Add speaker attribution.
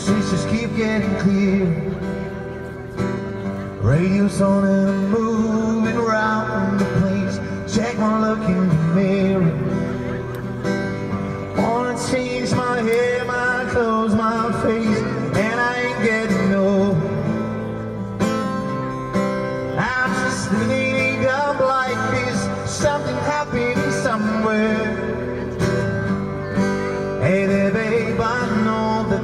Speaker 1: streets just keep getting clear. Radio's on and moving around the place. Check my look in the mirror. Wanna change my hair, my clothes, my face, and I ain't getting no. I'm just living up like this. Something happening somewhere.